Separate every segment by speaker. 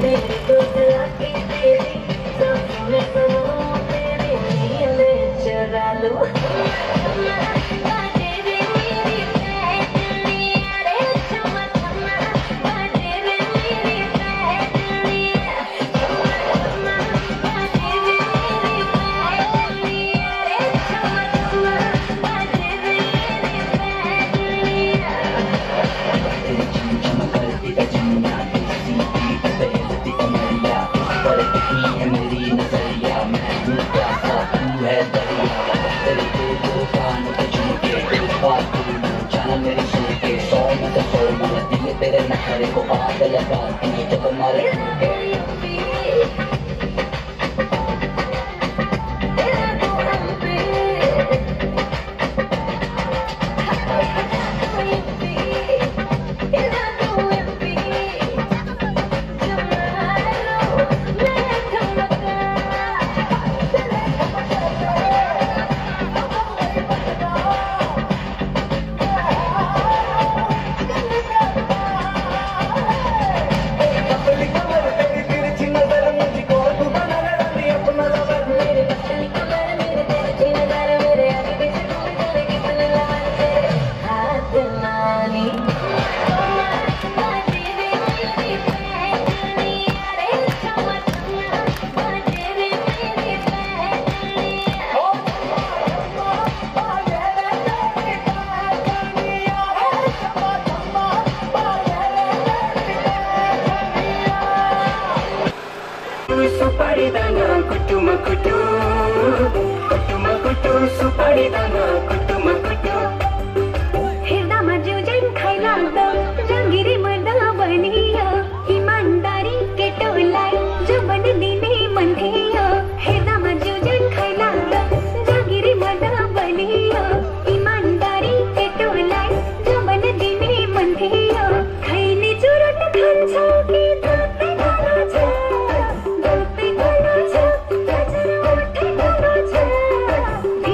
Speaker 1: 对。तेरे नखरे को आग लगा दिए जब मारे।
Speaker 2: सुपारी दाना कुटुमा कुटु कुटुमा कुटु सुपारी दाना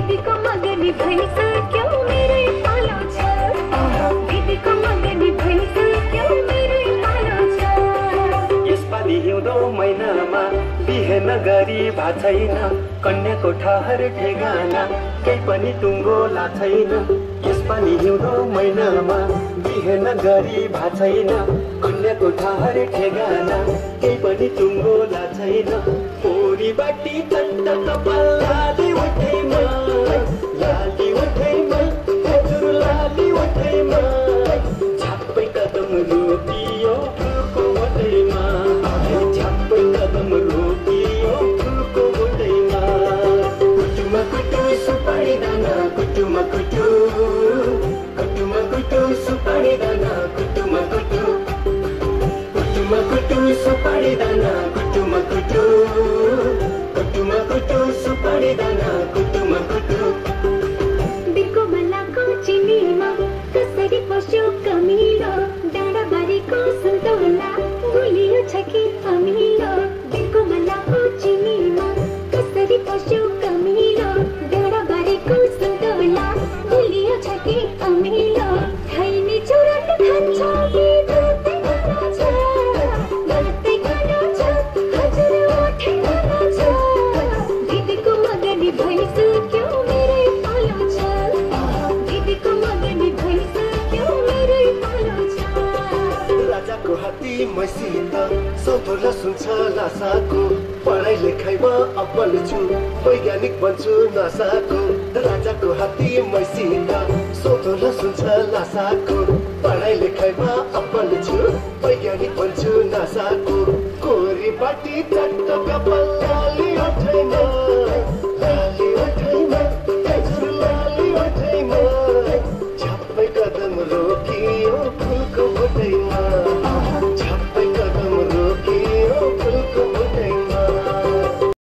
Speaker 3: छ छ
Speaker 2: हिउँदो नगरी भा छैन कन्याको ठहर ठेगाना केही पनि टुङ्गो ला छैन। यसपालि हिउँदो महिनामा बिहे नगरी भा छैन कन्याको ठहर ठेगाना केही पनि टुङ्गो ला छैन। बाटी कपाल
Speaker 3: aku Aku
Speaker 2: mengutus supaya मैसित सौधो सुन्छ लासाको पढाइ लेखाइमा अब्बल छु वैज्ञानिक बन्छु नासाको राजाको हात्ती मैसित सौधो सुन्छ लासाको पढाइ लेखाइमा अब्बल छु वैज्ञानिक बन्छु नासाको कोरी बाटी चट्ट